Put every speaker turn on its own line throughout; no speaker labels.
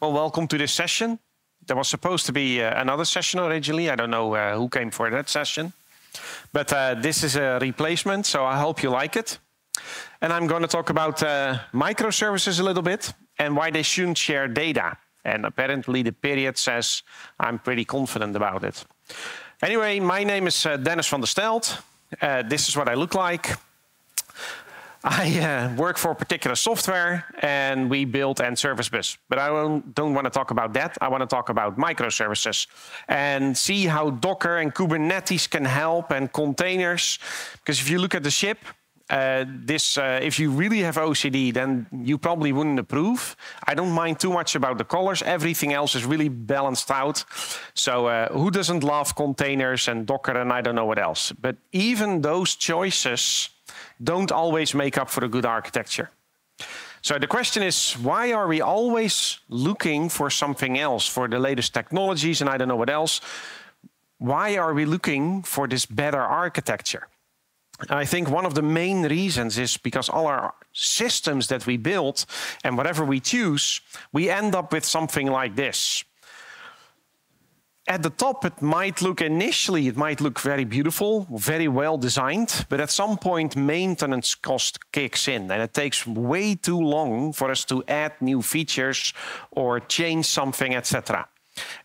Well, welcome to this session. There was supposed to be uh, another session originally. I don't know uh, who came for that session. But uh, this is a replacement, so I hope you like it. And I'm going to talk about uh, microservices a little bit and why they shouldn't share data. And apparently the period says I'm pretty confident about it. Anyway, my name is uh, Dennis van der Stelt. Uh, this is what I look like. I uh, work for particular software and we build NServiceBus. But I don't, don't want to talk about that. I want to talk about microservices and see how Docker and Kubernetes can help and containers. Because if you look at the ship, uh, this, uh, if you really have OCD, then you probably wouldn't approve. I don't mind too much about the colors. Everything else is really balanced out. So uh, who doesn't love containers and Docker and I don't know what else? But even those choices don't always make up for a good architecture. So the question is, why are we always looking for something else, for the latest technologies and I don't know what else? Why are we looking for this better architecture? I think one of the main reasons is because all our systems that we build and whatever we choose, we end up with something like this at the top, it might look initially, it might look very beautiful, very well designed, but at some point, maintenance cost kicks in, and it takes way too long for us to add new features or change something, etc.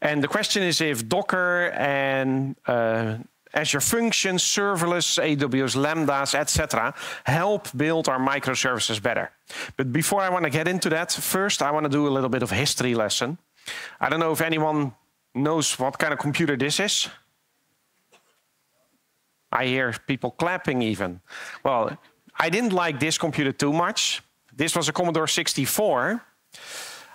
And the question is if Docker and uh, Azure Functions, serverless, AWS Lambdas, etc., help build our microservices better. But before I want to get into that, first I want to do a little bit of history lesson. I don't know if anyone knows what kind of computer this is? I hear people clapping even. Well, I didn't like this computer too much. This was a Commodore 64.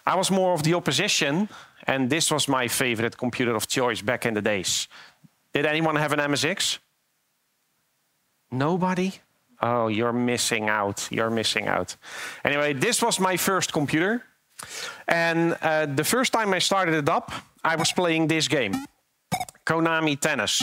I was more of the opposition, and this was my favorite computer of choice back in the days. Did anyone have an MSX? Nobody? Oh, you're missing out. You're missing out. Anyway, this was my first computer. And uh, the first time I started it up, I was playing this game, Konami Tennis.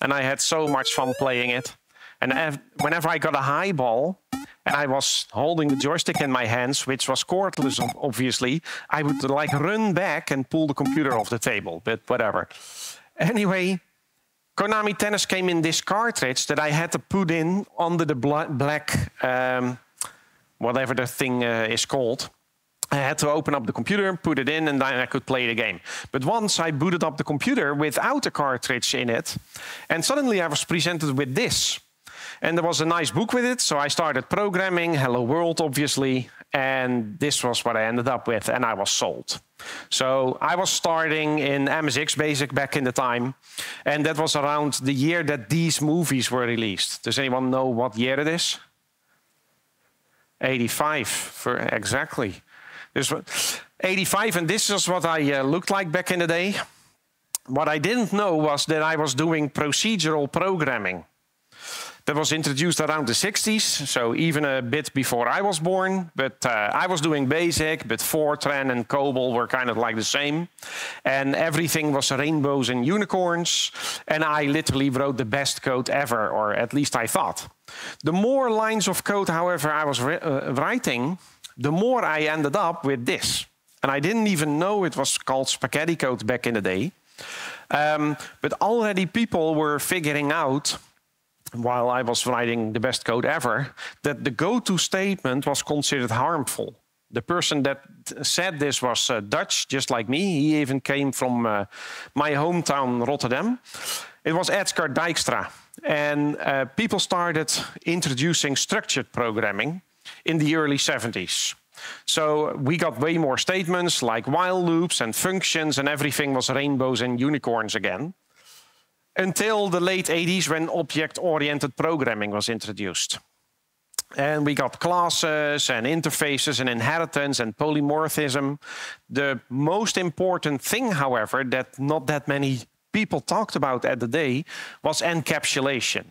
And I had so much fun playing it. And whenever I got a high ball, and I was holding the joystick in my hands, which was cordless, obviously, I would like run back and pull the computer off the table, but whatever. Anyway, Konami Tennis came in this cartridge that I had to put in under the black, um, whatever the thing uh, is called. I had to open up the computer, put it in, and then I could play the game. But once I booted up the computer without a cartridge in it, and suddenly I was presented with this. And there was a nice book with it, so I started programming, Hello World, obviously, and this was what I ended up with, and I was sold. So I was starting in MSX Basic back in the time, and that was around the year that these movies were released. Does anyone know what year it is? 85, for exactly. This was 85, and this is what I uh, looked like back in the day. What I didn't know was that I was doing procedural programming. That was introduced around the 60s, so even a bit before I was born. But uh, I was doing BASIC, but Fortran and COBOL were kind of like the same. And everything was rainbows and unicorns. And I literally wrote the best code ever, or at least I thought. The more lines of code, however, I was uh, writing, the more I ended up with this. And I didn't even know it was called spaghetti code back in the day. Um, but already people were figuring out, while I was writing the best code ever, that the go to statement was considered harmful. The person that said this was uh, Dutch, just like me. He even came from uh, my hometown, Rotterdam. It was Edsger Dijkstra. And uh, people started introducing structured programming in the early 70s. So we got way more statements like while loops and functions, and everything was rainbows and unicorns again. Until the late 80s, when object oriented programming was introduced. And we got classes and interfaces and inheritance and polymorphism. The most important thing, however, that not that many people talked about at the day was encapsulation.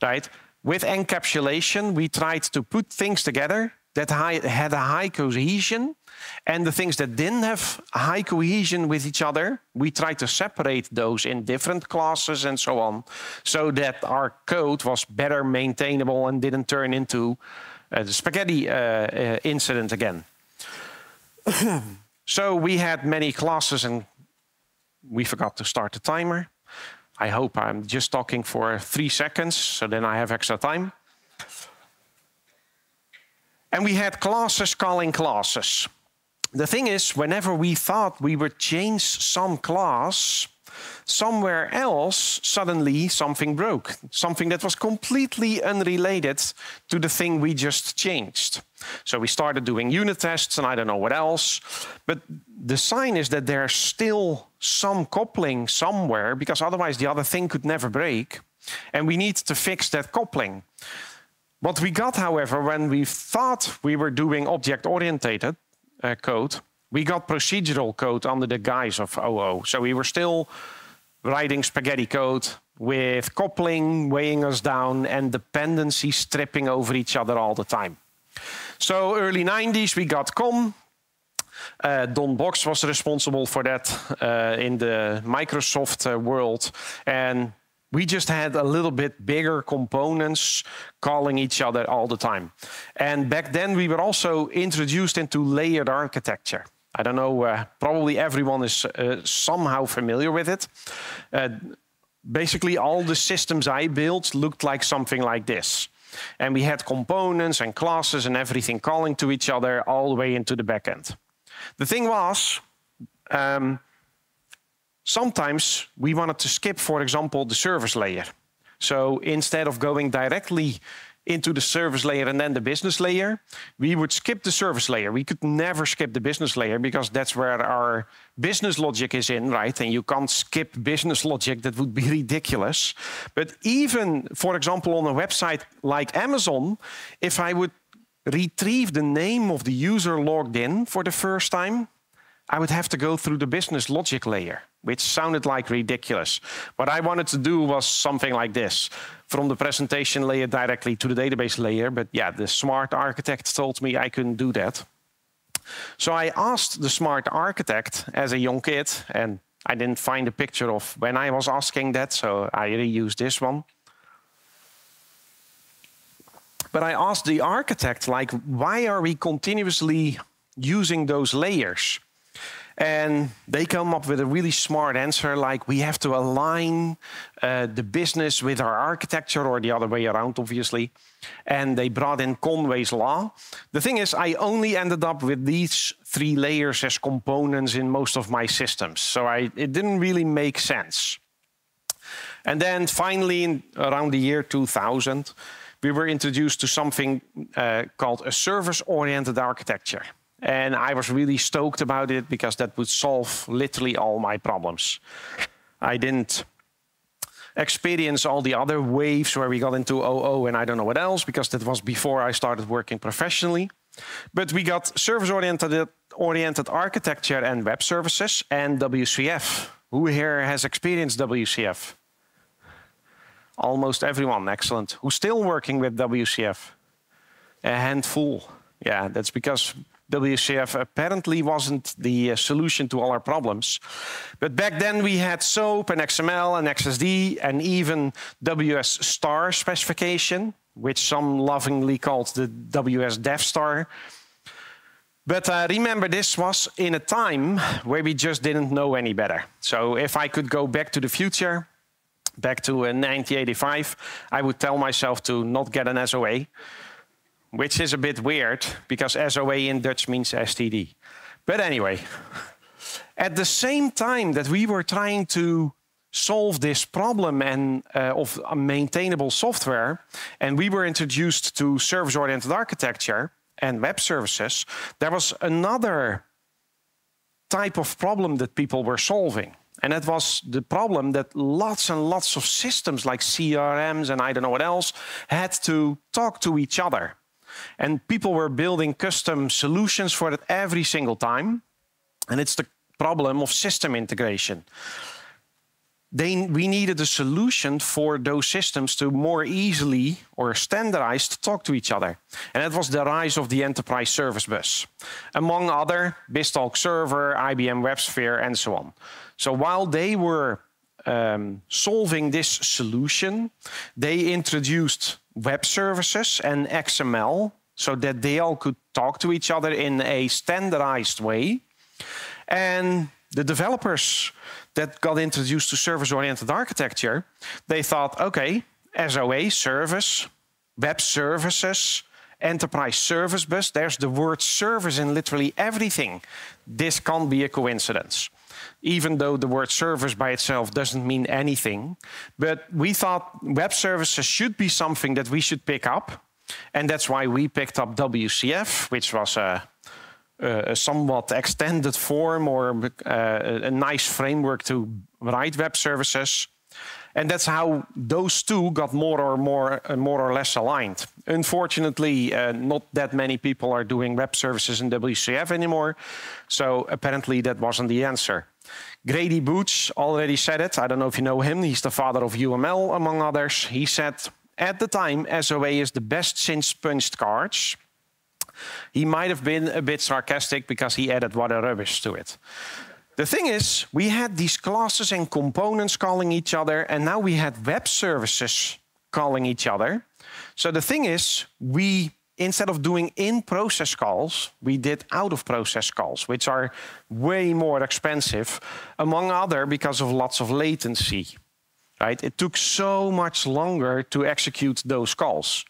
Right? With encapsulation, we tried to put things together that had a high cohesion, and the things that didn't have high cohesion with each other, we tried to separate those in different classes and so on, so that our code was better maintainable and didn't turn into the spaghetti uh, uh, incident again. so we had many classes and we forgot to start the timer. I hope I'm just talking for three seconds, so then I have extra time. And we had classes calling classes. The thing is, whenever we thought we would change some class, somewhere else, suddenly something broke. Something that was completely unrelated to the thing we just changed. So we started doing unit tests and I don't know what else. But the sign is that there's still some coupling somewhere because otherwise the other thing could never break. And we need to fix that coupling. What we got, however, when we thought we were doing object-oriented uh, code, we got procedural code under the guise of OO. So we were still writing spaghetti code with coupling weighing us down and dependencies stripping over each other all the time. So early 90s, we got COM. Uh, Don Box was responsible for that uh, in the Microsoft uh, world. And we just had a little bit bigger components calling each other all the time. And back then, we were also introduced into layered architecture. I don't know, uh, probably everyone is uh, somehow familiar with it. Uh, basically, all the systems I built looked like something like this. And we had components and classes and everything calling to each other all the way into the backend. The thing was, um, sometimes we wanted to skip, for example, the service layer. So instead of going directly into the service layer and then the business layer, we would skip the service layer. We could never skip the business layer because that's where our business logic is in, right? And you can't skip business logic, that would be ridiculous. But even, for example, on a website like Amazon, if I would retrieve the name of the user logged in for the first time, I would have to go through the business logic layer, which sounded like ridiculous. What I wanted to do was something like this from the presentation layer directly to the database layer. But yeah, the smart architect told me I couldn't do that. So I asked the smart architect as a young kid, and I didn't find a picture of when I was asking that, so I reused this one. But I asked the architect, like, why are we continuously using those layers? And they come up with a really smart answer like we have to align uh, the business with our architecture or the other way around, obviously. And they brought in Conway's Law. The thing is, I only ended up with these three layers as components in most of my systems. So I, it didn't really make sense. And then finally, in, around the year 2000, we were introduced to something uh, called a service oriented architecture. And I was really stoked about it because that would solve literally all my problems. I didn't experience all the other waves where we got into OO and I don't know what else because that was before I started working professionally. But we got service-oriented oriented architecture and web services and WCF. Who here has experienced WCF? Almost everyone, excellent. Who's still working with WCF? A handful. Yeah, that's because WCF apparently wasn't the uh, solution to all our problems. But back then we had SOAP and XML and XSD and even WS star specification, which some lovingly called the WS Death Star. But uh, remember, this was in a time where we just didn't know any better. So if I could go back to the future, back to uh, 1985, I would tell myself to not get an SOA which is a bit weird because SOA in Dutch means STD. But anyway, at the same time that we were trying to solve this problem and uh, of maintainable software, and we were introduced to service-oriented architecture and web services, there was another type of problem that people were solving. And that was the problem that lots and lots of systems like CRMs and I don't know what else had to talk to each other. And people were building custom solutions for it every single time. And it's the problem of system integration. They, we needed a solution for those systems to more easily or standardized to talk to each other. And that was the rise of the enterprise service bus, among other BizTalk Server, IBM WebSphere, and so on. So while they were um, solving this solution, they introduced web services and XML so that they all could talk to each other in a standardized way. And the developers that got introduced to service-oriented architecture, they thought, okay, SOA, service, web services, enterprise service bus, there's the word service in literally everything. This can't be a coincidence. Even though the word service by itself doesn't mean anything. But we thought web services should be something that we should pick up. And that's why we picked up WCF, which was a, a somewhat extended form or uh, a nice framework to write web services. And that's how those two got more or more, uh, more or less aligned. Unfortunately, uh, not that many people are doing web services in WCF anymore. So apparently that wasn't the answer. Grady Booch already said it. I don't know if you know him. He's the father of UML, among others. He said, at the time, SOA is the best since punched cards. He might have been a bit sarcastic because he added what a rubbish to it. The thing is, we had these classes and components calling each other, and now we had web services calling each other. So the thing is, we instead of doing in-process calls, we did out-of-process calls, which are way more expensive, among other because of lots of latency. Right? It took so much longer to execute those calls.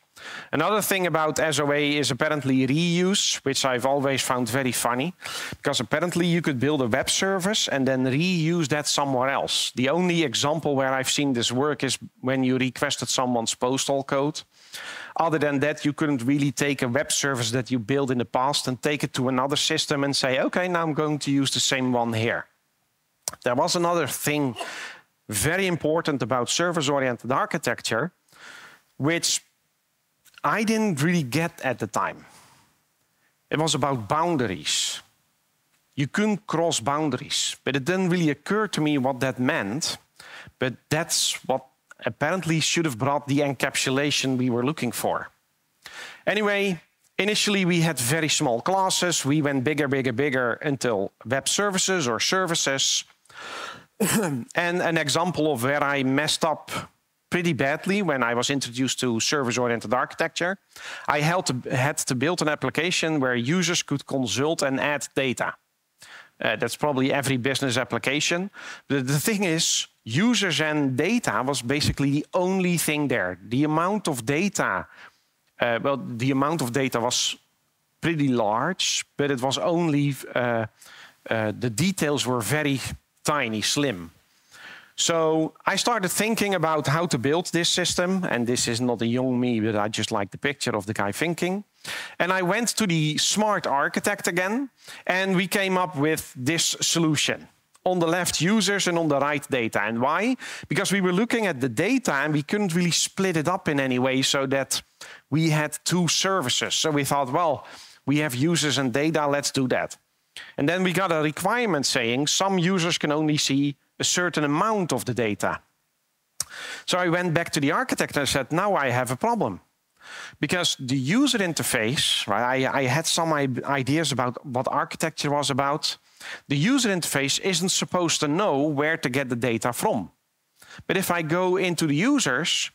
Another thing about SOA is apparently reuse, which I've always found very funny, because apparently you could build a web service and then reuse that somewhere else. The only example where I've seen this work is when you requested someone's postal code. Other than that, you couldn't really take a web service that you built in the past and take it to another system and say, okay, now I'm going to use the same one here. There was another thing very important about service-oriented architecture, which I didn't really get at the time. It was about boundaries. You couldn't cross boundaries, but it didn't really occur to me what that meant. But that's what apparently should have brought the encapsulation we were looking for. Anyway, initially we had very small classes. We went bigger, bigger, bigger until web services or services. and an example of where I messed up pretty badly when I was introduced to service-oriented architecture. I had to, had to, build an application where users could consult and add data. Uh, that's probably every business application. But the thing is, users and data was basically the only thing there. The amount of data, uh, well, the amount of data was pretty large, but it was only, uh, uh the details were very tiny, slim. So I started thinking about how to build this system. And this is not a young me, but I just like the picture of the guy thinking. And I went to the smart architect again, and we came up with this solution. On the left, users, and on the right, data. And why? Because we were looking at the data and we couldn't really split it up in any way so that we had two services. So we thought, well, we have users and data, let's do that. And then we got a requirement saying some users can only see a certain amount of the data. So I went back to the architect and I said, now I have a problem. Because the user interface, right, I, I had some ideas about what architecture was about. The user interface isn't supposed to know where to get the data from. But if I go into the users,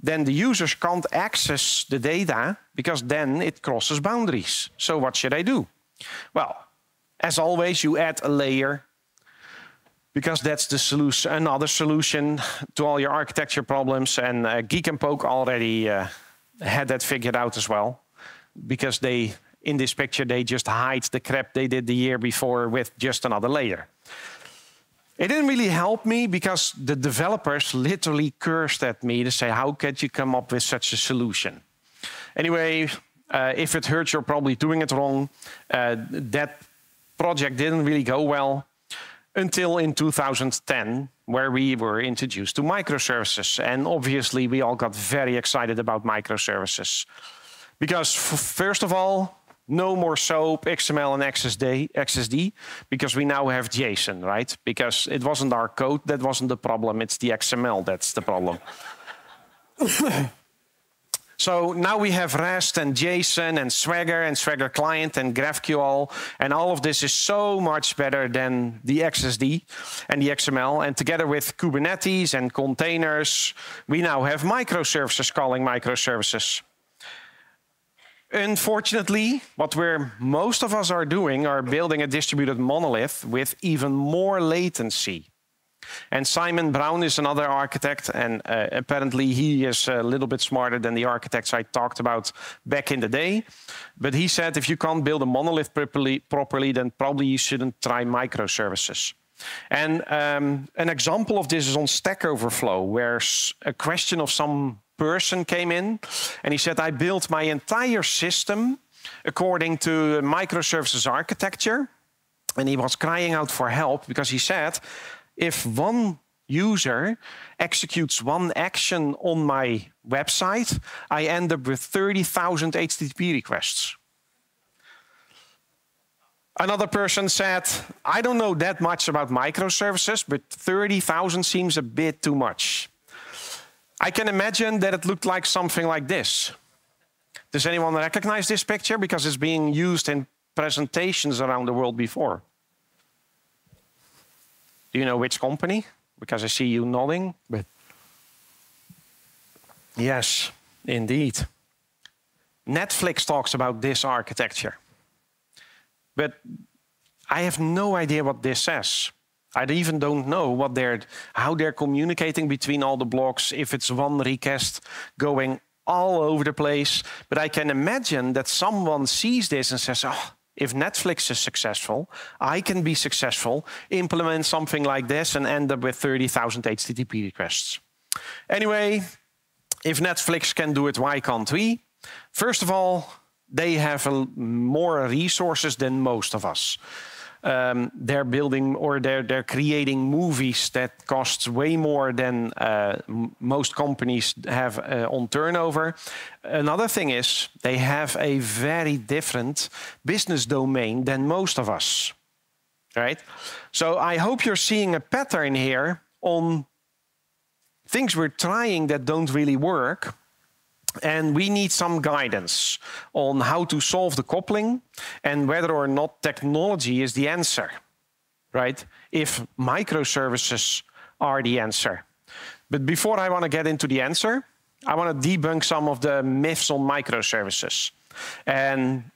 then the users can't access the data because then it crosses boundaries. So what should I do? Well, as always, you add a layer because that's the solution, another solution to all your architecture problems. And uh, Geek and Poke already uh, had that figured out as well, because they, in this picture, they just hide the crap they did the year before with just another layer. It didn't really help me because the developers literally cursed at me to say, how could you come up with such a solution? Anyway, uh, if it hurts, you're probably doing it wrong. Uh, that project didn't really go well until in 2010, where we were introduced to microservices. And obviously, we all got very excited about microservices. Because first of all, no more SOAP, XML, and XSD, XSD, because we now have JSON, right? Because it wasn't our code that wasn't the problem, it's the XML that's the problem. So now we have REST and JSON and Swagger and Swagger Client and GraphQL. And all of this is so much better than the XSD and the XML. And together with Kubernetes and containers, we now have microservices calling microservices. Unfortunately, what we're most of us are doing are building a distributed monolith with even more latency. And Simon Brown is another architect, and uh, apparently he is a little bit smarter than the architects I talked about back in the day. But he said if you can't build a monolith properly, properly then probably you shouldn't try microservices. And um, an example of this is on Stack Overflow, where a question of some person came in and he said, I built my entire system according to microservices architecture. And he was crying out for help because he said, if one user executes one action on my website, I end up with 30,000 HTTP requests. Another person said, I don't know that much about microservices, but 30,000 seems a bit too much. I can imagine that it looked like something like this. Does anyone recognize this picture? Because it's being used in presentations around the world before. Do you know which company? Because I see you nodding. But yes, indeed. Netflix talks about this architecture. But I have no idea what this says. I even don't know what they're, how they're communicating between all the blocks, if it's one request going all over the place. But I can imagine that someone sees this and says, oh, if Netflix is successful, I can be successful, implement something like this and end up with 30,000 HTTP requests. Anyway, if Netflix can do it, why can't we? First of all, they have more resources than most of us. Um, they're building or they're they're creating movies that costs way more than uh, most companies have uh, on turnover. Another thing is they have a very different business domain than most of us, right? So I hope you're seeing a pattern here on things we're trying that don't really work and we need some guidance on how to solve the coupling and whether or not technology is the answer, right? If microservices are the answer. But before I want to get into the answer, I want to debunk some of the myths on microservices. And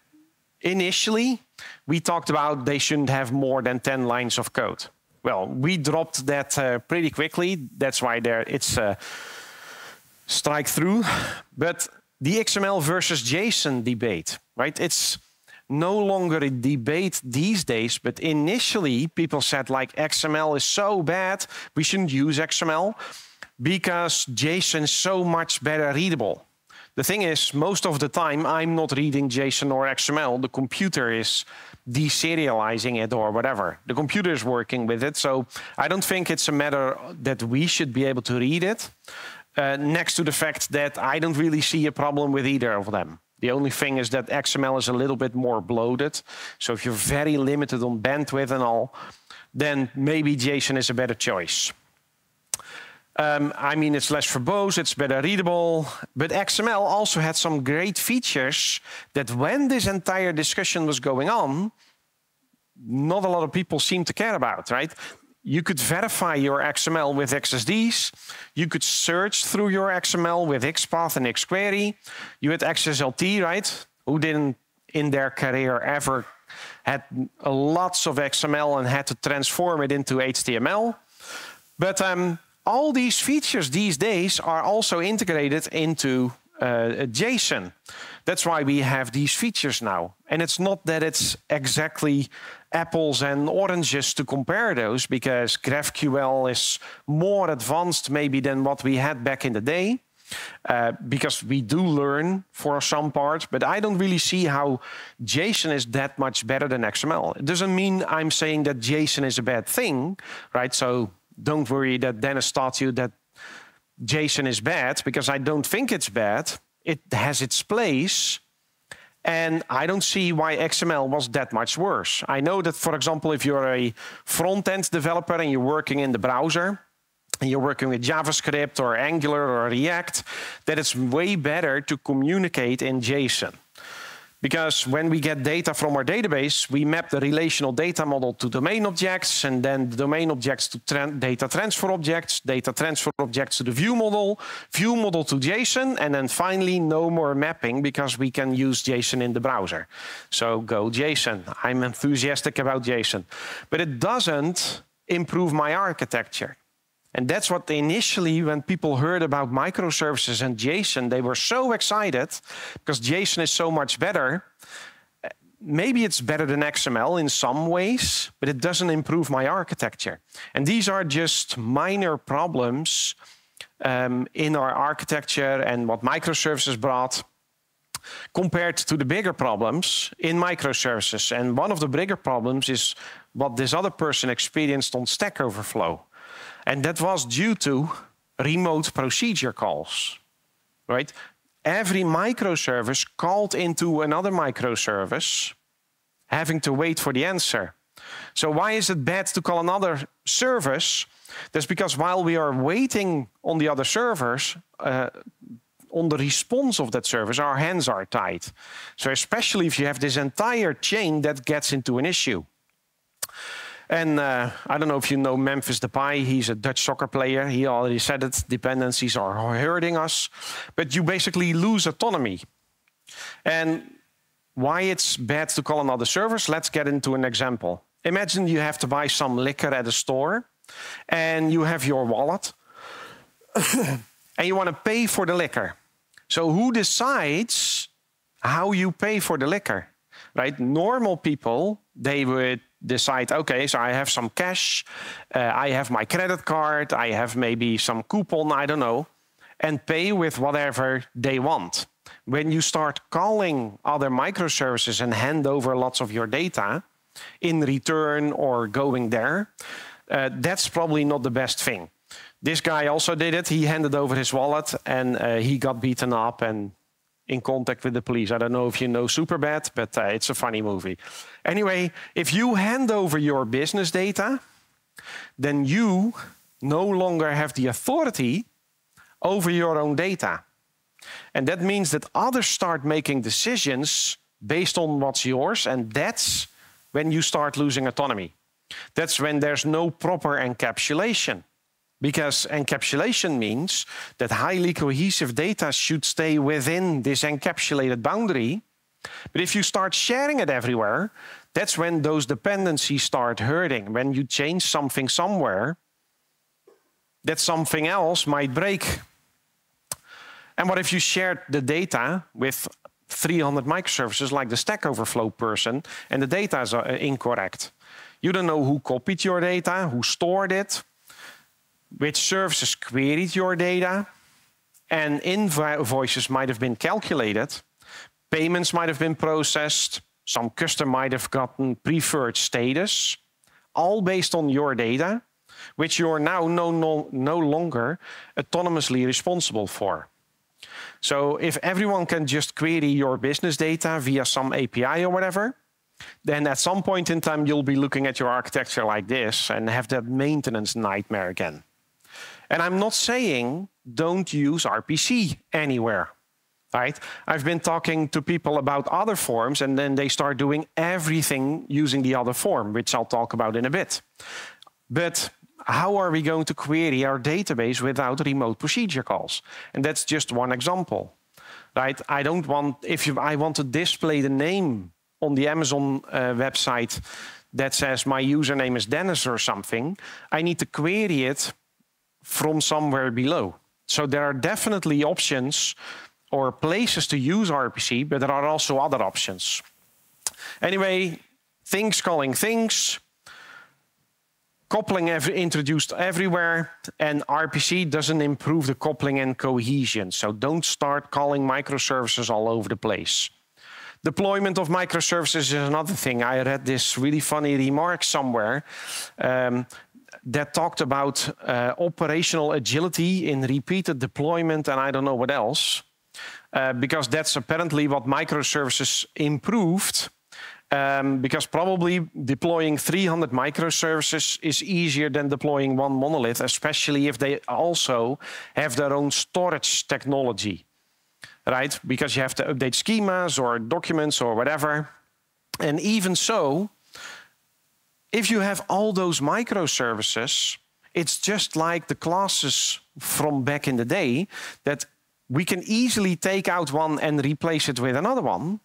initially, we talked about they shouldn't have more than 10 lines of code. Well, we dropped that uh, pretty quickly. That's why there it's. Uh, strike through. But the XML versus JSON debate, right? It's no longer a debate these days, but initially people said like XML is so bad, we shouldn't use XML because JSON is so much better readable. The thing is, most of the time I'm not reading JSON or XML. The computer is deserializing it or whatever. The computer is working with it. So I don't think it's a matter that we should be able to read it. Uh, next to the fact that I don't really see a problem with either of them. The only thing is that XML is a little bit more bloated. So if you're very limited on bandwidth and all, then maybe JSON is a better choice. Um, I mean, it's less verbose, it's better readable, but XML also had some great features that when this entire discussion was going on, not a lot of people seemed to care about, right? You could verify your XML with XSDs. You could search through your XML with XPath and XQuery. You had XSLT, right? Who didn't in their career ever had lots of XML and had to transform it into HTML. But um, all these features these days are also integrated into uh, JSON. That's why we have these features now. And it's not that it's exactly apples and oranges to compare those because GraphQL is more advanced maybe than what we had back in the day. Uh, because we do learn for some parts, but I don't really see how JSON is that much better than XML. It doesn't mean I'm saying that JSON is a bad thing, right? So don't worry that Dennis taught you that JSON is bad, because I don't think it's bad. It has its place, and I don't see why XML was that much worse. I know that, for example, if you're a front end developer and you're working in the browser, and you're working with JavaScript or Angular or React, that it's way better to communicate in JSON. Because when we get data from our database, we map the relational data model to domain objects, and then the domain objects to tra data transfer objects, data transfer objects to the view model, view model to JSON, and then finally no more mapping because we can use JSON in the browser. So go JSON. I'm enthusiastic about JSON. But it doesn't improve my architecture. And that's what initially, when people heard about microservices and JSON, they were so excited because JSON is so much better. Maybe it's better than XML in some ways, but it doesn't improve my architecture. And these are just minor problems um, in our architecture and what microservices brought compared to the bigger problems in microservices. And one of the bigger problems is what this other person experienced on Stack Overflow. And that was due to remote procedure calls, right? Every microservice called into another microservice, having to wait for the answer. So why is it bad to call another service? That's because while we are waiting on the other servers, uh, on the response of that service, our hands are tied. So especially if you have this entire chain that gets into an issue. And uh, I don't know if you know Memphis Depay. He's a Dutch soccer player. He already said it. Dependencies are hurting us. But you basically lose autonomy. And why it's bad to call another service, let's get into an example. Imagine you have to buy some liquor at a store and you have your wallet and you want to pay for the liquor. So who decides how you pay for the liquor? Right? Normal people, they would decide, okay, so I have some cash, uh, I have my credit card, I have maybe some coupon, I don't know, and pay with whatever they want. When you start calling other microservices and hand over lots of your data in return or going there, uh, that's probably not the best thing. This guy also did it. He handed over his wallet and uh, he got beaten up and in contact with the police. I don't know if you know Superbad, but uh, it's a funny movie. Anyway, if you hand over your business data, then you no longer have the authority over your own data. And that means that others start making decisions based on what's yours, and that's when you start losing autonomy. That's when there's no proper encapsulation because encapsulation means that highly cohesive data should stay within this encapsulated boundary. But if you start sharing it everywhere, that's when those dependencies start hurting. When you change something somewhere, that something else might break. And what if you shared the data with 300 microservices like the Stack Overflow person and the data is uh, incorrect? You don't know who copied your data, who stored it, which services queried your data, and invoices might have been calculated, payments might have been processed, some customer might have gotten preferred status, all based on your data, which you are now no, no, no longer autonomously responsible for. So if everyone can just query your business data via some API or whatever, then at some point in time you'll be looking at your architecture like this and have that maintenance nightmare again. And I'm not saying don't use RPC anywhere, right? I've been talking to people about other forms and then they start doing everything using the other form, which I'll talk about in a bit. But how are we going to query our database without remote procedure calls? And that's just one example, right? I don't want, if you, I want to display the name on the Amazon uh, website that says my username is Dennis or something, I need to query it from somewhere below. So there are definitely options or places to use RPC, but there are also other options. Anyway, things calling things, coupling ev introduced everywhere, and RPC doesn't improve the coupling and cohesion. So don't start calling microservices all over the place. Deployment of microservices is another thing. I read this really funny remark somewhere. Um, that talked about uh, operational agility in repeated deployment and I don't know what else, uh, because that's apparently what microservices improved. Um, because probably deploying 300 microservices is easier than deploying one monolith, especially if they also have their own storage technology. right? Because you have to update schemas or documents or whatever. And even so, if you have all those microservices, it's just like the classes from back in the day that we can easily take out one and replace it with another one.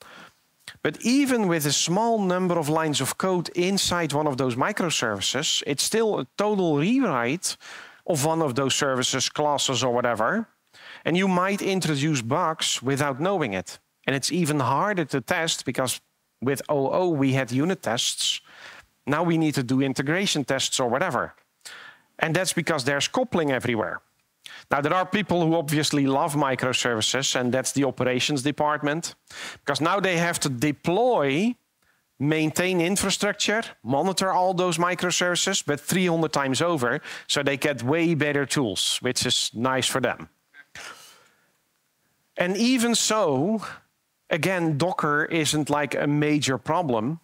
But even with a small number of lines of code inside one of those microservices, it's still a total rewrite of one of those services, classes, or whatever. And you might introduce bugs without knowing it. And it's even harder to test because with OO we had unit tests. Now we need to do integration tests or whatever. And that's because there's coupling everywhere. Now, there are people who obviously love microservices, and that's the operations department, because now they have to deploy, maintain infrastructure, monitor all those microservices, but 300 times over, so they get way better tools, which is nice for them. And even so, again, Docker isn't like a major problem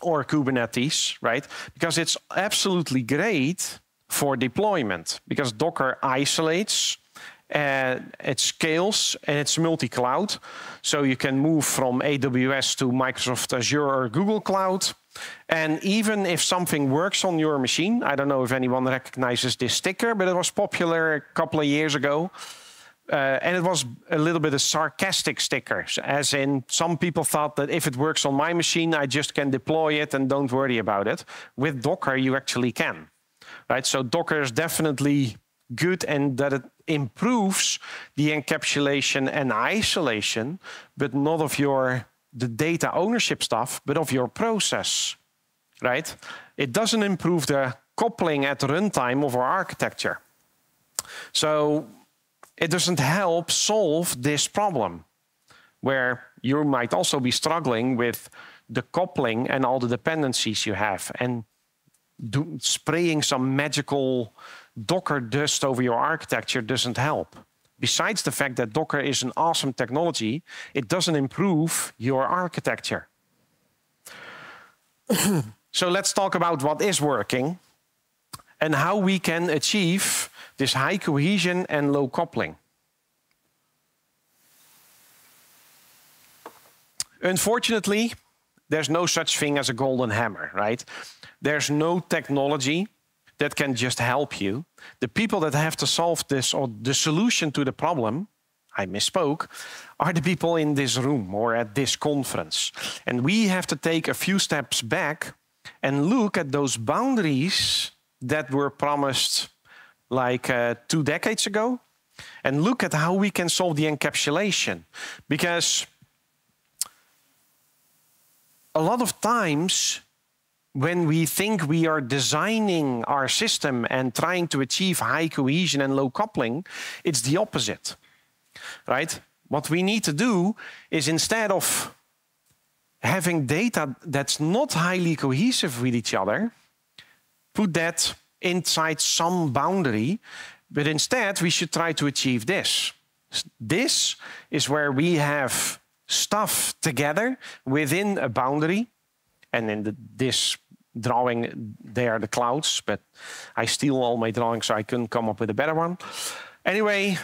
or Kubernetes, right? Because it's absolutely great for deployment because Docker isolates and it scales and it's multi-cloud. So you can move from AWS to Microsoft Azure or Google Cloud. And even if something works on your machine, I don't know if anyone recognizes this sticker, but it was popular a couple of years ago. Uh, and it was a little bit of sarcastic stickers, as in some people thought that if it works on my machine, I just can deploy it and don't worry about it. With Docker, you actually can right? So Docker is definitely good and that it improves the encapsulation and isolation, but not of your the data ownership stuff, but of your process, right? It doesn't improve the coupling at runtime of our architecture. So it doesn't help solve this problem where you might also be struggling with the coupling and all the dependencies you have. And do, spraying some magical Docker dust over your architecture doesn't help. Besides the fact that Docker is an awesome technology, it doesn't improve your architecture. so let's talk about what is working and how we can achieve this high cohesion and low coupling. Unfortunately, there's no such thing as a golden hammer, right? There's no technology that can just help you. The people that have to solve this or the solution to the problem, I misspoke, are the people in this room or at this conference. And we have to take a few steps back and look at those boundaries that were promised like uh, two decades ago and look at how we can solve the encapsulation. Because a lot of times when we think we are designing our system and trying to achieve high cohesion and low coupling, it's the opposite, right? What we need to do is instead of having data that's not highly cohesive with each other, put that inside some boundary, but instead we should try to achieve this. This is where we have stuff together within a boundary and in the, this drawing, they are the clouds, but I steal all my drawings, so I couldn't come up with a better one. Anyway,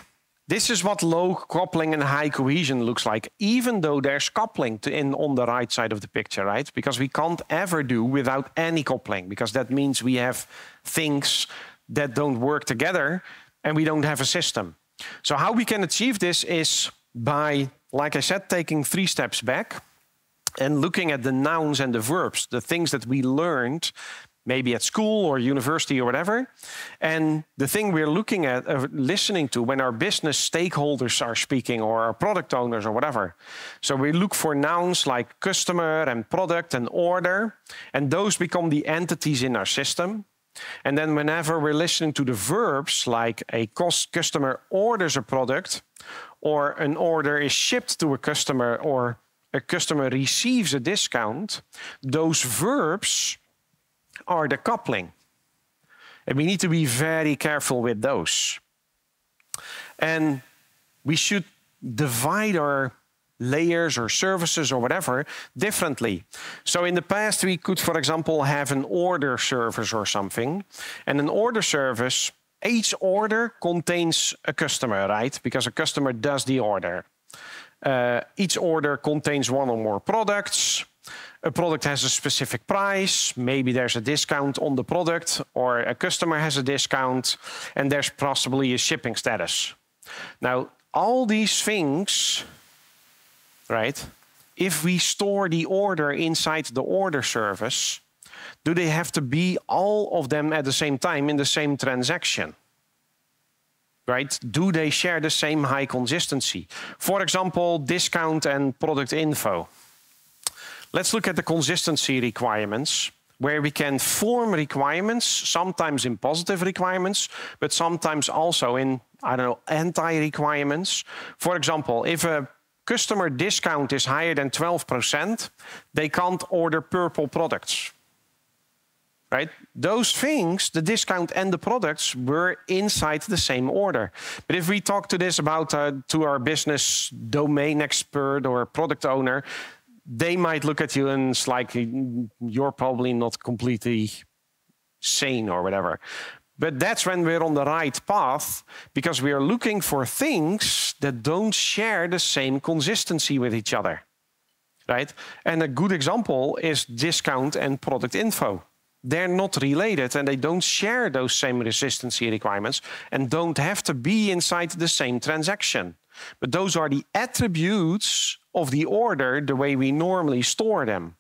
this is what low coupling and high cohesion looks like, even though there's coupling in on the right side of the picture, right? Because we can't ever do without any coupling, because that means we have things that don't work together and we don't have a system. So how we can achieve this is by, like I said, taking three steps back and looking at the nouns and the verbs, the things that we learned maybe at school or university or whatever. And the thing we're looking at, uh, listening to when our business stakeholders are speaking or our product owners or whatever. So we look for nouns like customer and product and order, and those become the entities in our system. And then whenever we're listening to the verbs like a cost customer orders a product or an order is shipped to a customer or a customer receives a discount, those verbs are the coupling. And we need to be very careful with those. And we should divide our layers or services or whatever differently. So in the past, we could, for example, have an order service or something. And an order service, each order contains a customer, right? Because a customer does the order. Uh, each order contains one or more products. A product has a specific price. Maybe there's a discount on the product, or a customer has a discount, and there's possibly a shipping status. Now, all these things, right? If we store the order inside the order service, do they have to be all of them at the same time in the same transaction? Right? Do they share the same high consistency? For example, discount and product info. Let's look at the consistency requirements where we can form requirements, sometimes in positive requirements, but sometimes also in, I don't know, anti-requirements. For example, if a customer discount is higher than 12%, they can't order purple products. Right? Those things, the discount and the products, were inside the same order. But if we talk to this about uh, to our business domain expert or product owner, they might look at you and it's like you're probably not completely sane or whatever. But that's when we're on the right path because we are looking for things that don't share the same consistency with each other. Right? And a good example is discount and product info. They're not related and they don't share those same consistency requirements and don't have to be inside the same transaction. But those are the attributes of the order the way we normally store them.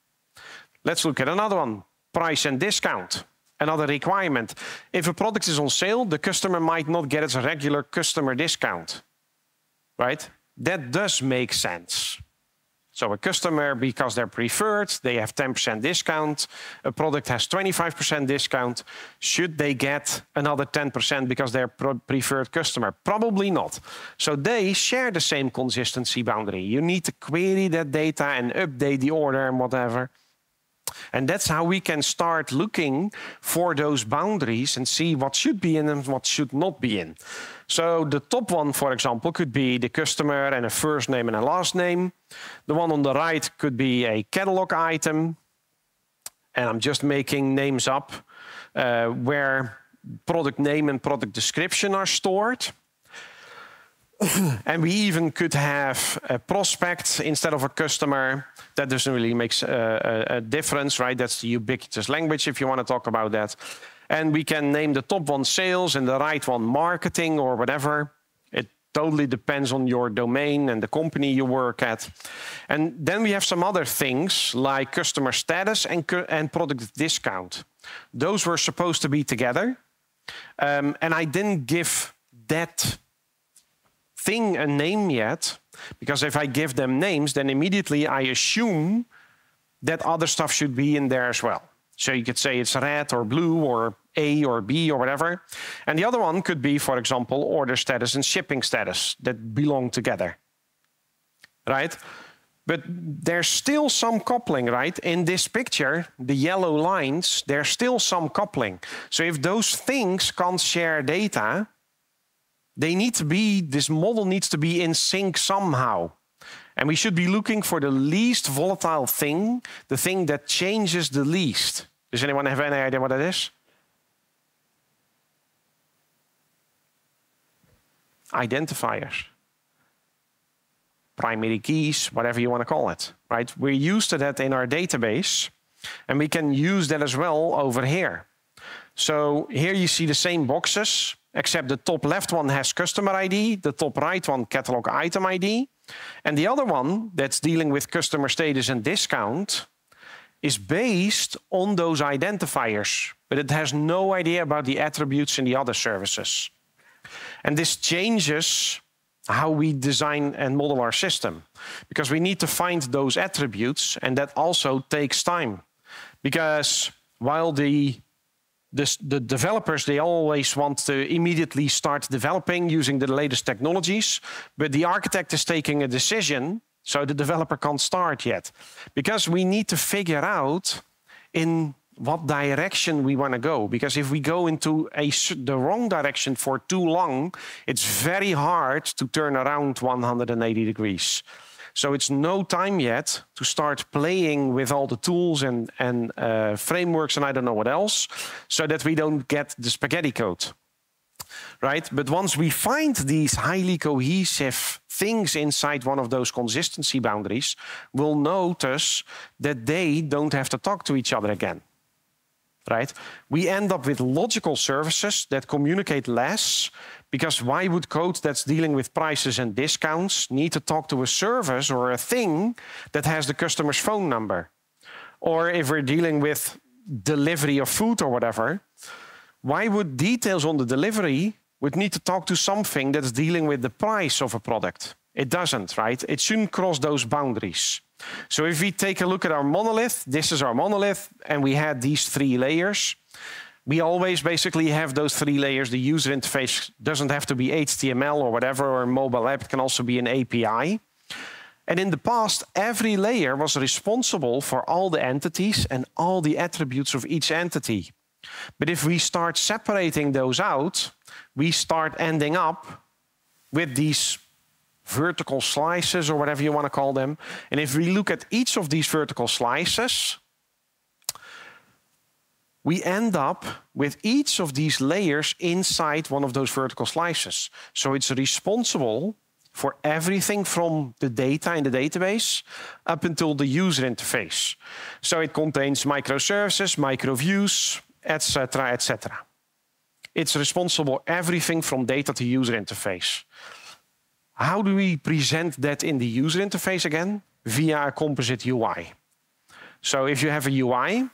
Let's look at another one, price and discount. Another requirement. If a product is on sale, the customer might not get its regular customer discount. Right? That does make sense. So a customer, because they're preferred, they have 10% discount. A product has 25% discount. Should they get another 10% because they're preferred customer? Probably not. So they share the same consistency boundary. You need to query that data and update the order and whatever. And that's how we can start looking for those boundaries and see what should be in and what should not be in. So the top one, for example, could be the customer and a first name and a last name. The one on the right could be a catalog item. And I'm just making names up uh, where product name and product description are stored. and we even could have a prospect instead of a customer. That doesn't really make a, a, difference, right? That's the ubiquitous language if you want to talk about that. And we can name the top one sales and the right one marketing or whatever. It totally depends on your domain and the company you work at. And then we have some other things like customer status and, and product discount. Those were supposed to be together. Um, and I didn't give that thing a name yet, because if I give them names, then immediately I assume that other stuff should be in there as well. So you could say it's red or blue or A or B or whatever. And the other one could be, for example, order status and shipping status that belong together. Right? But there's still some coupling, right? In this picture, the yellow lines, there's still some coupling. So if those things can't share data, they need to be, this model needs to be in sync somehow. And we should be looking for the least volatile thing, the thing that changes the least. Does anyone have any idea what that is? Identifiers. Primary keys, whatever you want to call it, right? We're used to that in our database, and we can use that as well over here. So here you see the same boxes, except the top left one has customer ID, the top right one catalog item ID. And the other one that's dealing with customer status and discount is based on those identifiers, but it has no idea about the attributes in the other services. And this changes how we design and model our system because we need to find those attributes, and that also takes time. Because while the the, the developers, they always want to immediately start developing using the latest technologies, but the architect is taking a decision, so the developer can't start yet. Because we need to figure out in what direction we want to go. Because if we go into a, the wrong direction for too long, it's very hard to turn around 180 degrees. So it's no time yet to start playing with all the tools and, and uh, frameworks and I don't know what else, so that we don't get the spaghetti code. Right? But once we find these highly cohesive things inside one of those consistency boundaries we'll notice that they don't have to talk to each other again. Right? We end up with logical services that communicate less because why would code that's dealing with prices and discounts need to talk to a service or a thing that has the customer's phone number? Or if we're dealing with delivery of food or whatever, why would details on the delivery would need to talk to something that's dealing with the price of a product? It doesn't, right? It shouldn't cross those boundaries. So if we take a look at our monolith, this is our monolith, and we had these three layers. We always basically have those three layers. The user interface doesn't have to be HTML or whatever, or a mobile app. It can also be an API. And in the past, every layer was responsible for all the entities and all the attributes of each entity. But if we start separating those out, we start ending up with these vertical slices or whatever you want to call them. And if we look at each of these vertical slices, we end up with each of these layers inside one of those vertical slices. So it's responsible for everything from the data in the database up until the user interface. So it contains microservices, microviews, etc., etc. It's responsible everything from data to user interface. How do we present that in the user interface again? Via a composite UI. So if you have a UI,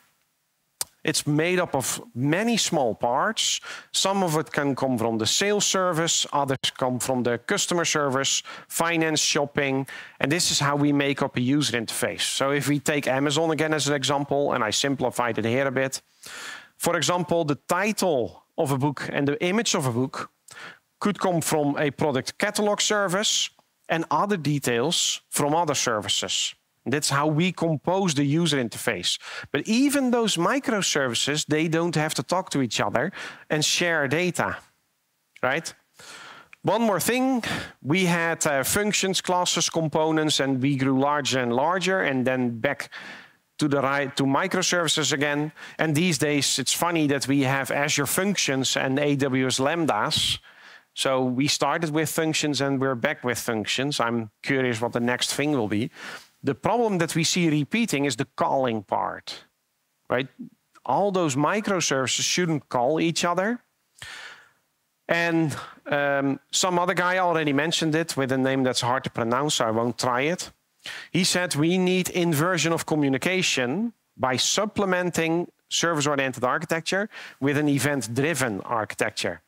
it's made up of many small parts. Some of it can come from the sales service, others come from the customer service, finance, shopping, and this is how we make up a user interface. So if we take Amazon again as an example, and I simplified it here a bit. For example, the title of a book and the image of a book could come from a product catalog service and other details from other services. That's how we compose the user interface. But even those microservices, they don't have to talk to each other and share data, right? One more thing, we had uh, functions, classes, components, and we grew larger and larger, and then back to the right to microservices again. And these days, it's funny that we have Azure Functions and AWS Lambdas. So we started with functions and we're back with functions. I'm curious what the next thing will be. The problem that we see repeating is the calling part, right? All those microservices shouldn't call each other. And um, some other guy already mentioned it with a name that's hard to pronounce, so I won't try it. He said we need inversion of communication by supplementing service-oriented architecture with an event-driven architecture.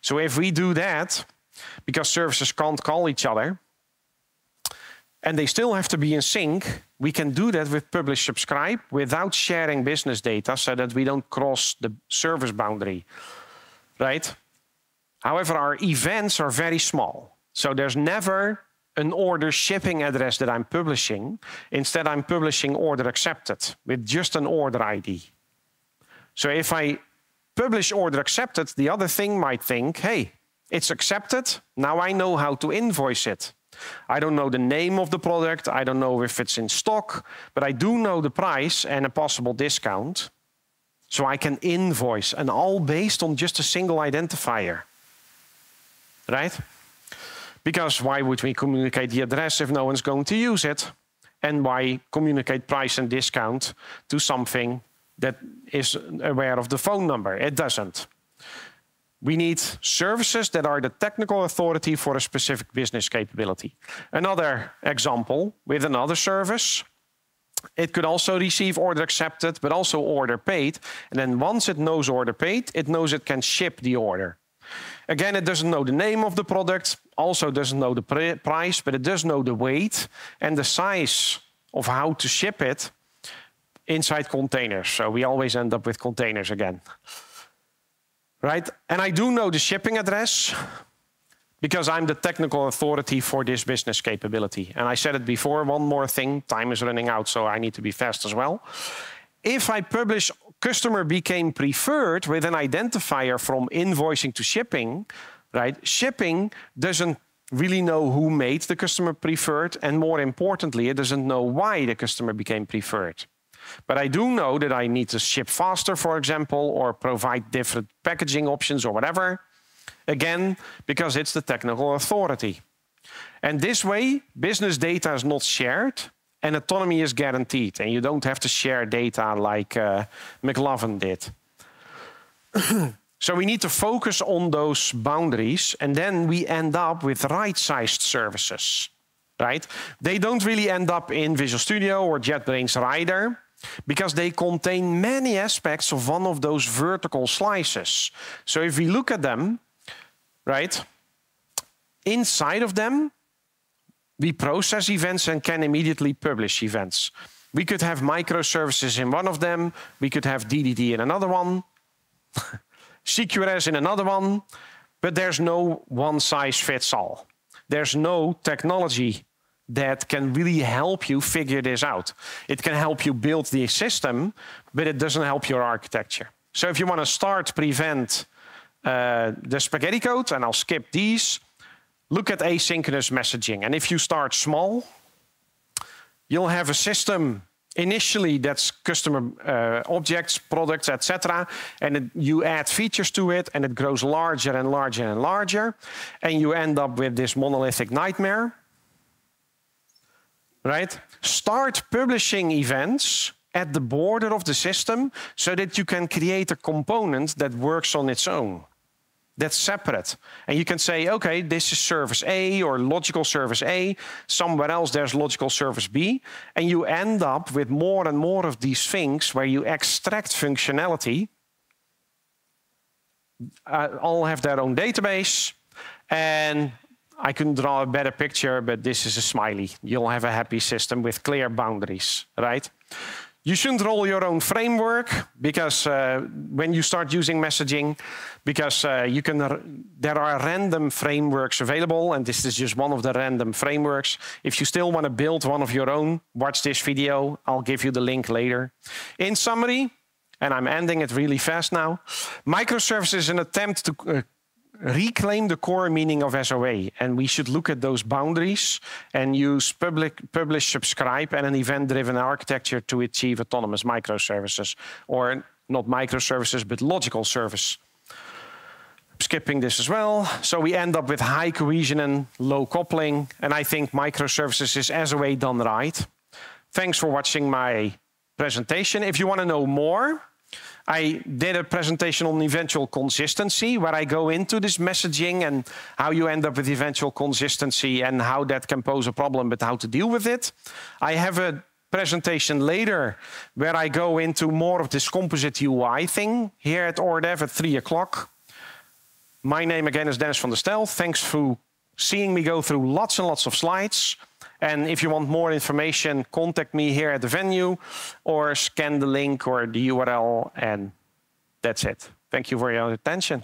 So if we do that, because services can't call each other, and they still have to be in sync, we can do that with publish subscribe without sharing business data so that we don't cross the service boundary, right? However, our events are very small. So there's never an order shipping address that I'm publishing. Instead, I'm publishing order accepted with just an order ID. So if I publish order accepted, the other thing might think, hey, it's accepted. Now I know how to invoice it. I don't know the name of the product. I don't know if it's in stock, but I do know the price and a possible discount. So I can invoice, and all based on just a single identifier. Right? Because why would we communicate the address if no one's going to use it? And why communicate price and discount to something that is aware of the phone number? It doesn't. We need services that are the technical authority for a specific business capability. Another example with another service, it could also receive order accepted, but also order paid. And then once it knows order paid, it knows it can ship the order. Again, it doesn't know the name of the product, also doesn't know the price, but it does know the weight and the size of how to ship it inside containers. So we always end up with containers again right? And I do know the shipping address because I'm the technical authority for this business capability. And I said it before, one more thing, time is running out, so I need to be fast as well. If I publish customer became preferred with an identifier from invoicing to shipping, right? Shipping doesn't really know who made the customer preferred, and more importantly, it doesn't know why the customer became preferred. But I do know that I need to ship faster, for example, or provide different packaging options or whatever. Again, because it's the technical authority. And this way, business data is not shared and autonomy is guaranteed. And you don't have to share data like uh, McLovin did. so we need to focus on those boundaries and then we end up with right-sized services, right? They don't really end up in Visual Studio or JetBrains Rider because they contain many aspects of one of those vertical slices. So if we look at them, right, inside of them, we process events and can immediately publish events. We could have microservices in one of them, we could have DDD in another one, CQRS in another one, but there's no one size fits all. There's no technology that can really help you figure this out. It can help you build the system, but it doesn't help your architecture. So if you want to start prevent uh, the spaghetti code, and I'll skip these, look at asynchronous messaging. And if you start small, you'll have a system initially that's customer uh, objects, products, etc. And it, you add features to it, and it grows larger and larger and larger. And you end up with this monolithic nightmare right? Start publishing events at the border of the system so that you can create a component that works on its own. That's separate. And you can say, okay, this is service A or logical service A. Somewhere else there's logical service B. And you end up with more and more of these things where you extract functionality. Uh, all have their own database. And I couldn't draw a better picture, but this is a smiley. You'll have a happy system with clear boundaries, right? You shouldn't roll your own framework because uh, when you start using messaging, because uh, you can, there are random frameworks available, and this is just one of the random frameworks. If you still want to build one of your own, watch this video. I'll give you the link later. In summary, and I'm ending it really fast now, microservices is an attempt to uh, reclaim the core meaning of SOA. And we should look at those boundaries and use public, publish, subscribe, and an event-driven architecture to achieve autonomous microservices. Or not microservices, but logical service. Skipping this as well. So we end up with high cohesion and low coupling. And I think microservices is SOA done right. Thanks for watching my presentation. If you want to know more, I did a presentation on eventual consistency where I go into this messaging and how you end up with eventual consistency and how that can pose a problem, but how to deal with it. I have a presentation later where I go into more of this composite UI thing here at Øredev at three o'clock. My name again is Dennis van der Stelt. Thanks for seeing me go through lots and lots of slides. And if you want more information, contact me here at the venue or scan the link or the URL and that's it. Thank you for your attention.